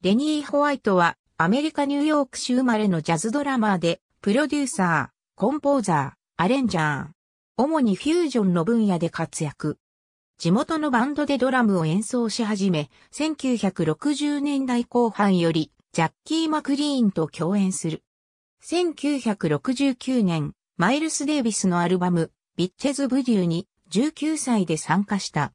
レニー・ホワイトはアメリカ・ニューヨーク州生まれのジャズドラマーで、プロデューサー、コンポーザー、アレンジャー。主にフュージョンの分野で活躍。地元のバンドでドラムを演奏し始め、1960年代後半より、ジャッキー・マクリーンと共演する。1969年、マイルス・デイビスのアルバム、ビッチェズ・ブデューに19歳で参加した。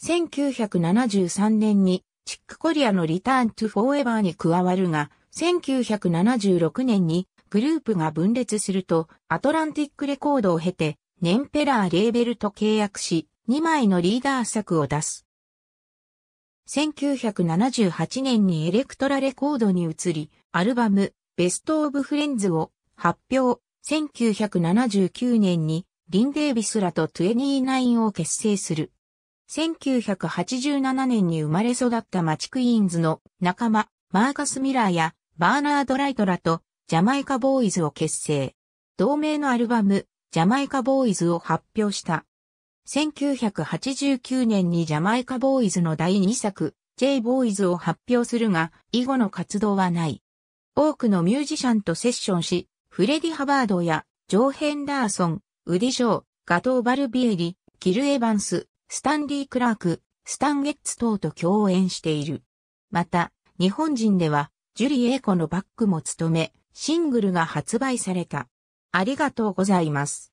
1973年にチックコリアのリターントゥフォーエバーに加わるが、1976年にグループが分裂すると、アトランティックレコードを経て、ネンペラーレーベルと契約し、2枚のリーダー作を出す。1978年にエレクトラレコードに移り、アルバム、ベストオブフレンズを発表。1979年にリン・デイビスらと29を結成する。1987年に生まれ育ったマチクイーンズの仲間、マーカス・ミラーやバーナード・ライトらとジャマイカ・ボーイズを結成。同名のアルバム、ジャマイカ・ボーイズを発表した。1989年にジャマイカ・ボーイズの第2作、J ボーイズを発表するが、以後の活動はない。多くのミュージシャンとセッションし、フレディ・ハバードやジョー・ヘンダーソン、ウディ・ショー、ガトー・バルビエリ、キル・エヴァンス、スタンリー・クラーク、スタン・ゲッツ等と共演している。また、日本人では、ジュリ・エイコのバックも務め、シングルが発売された。ありがとうございます。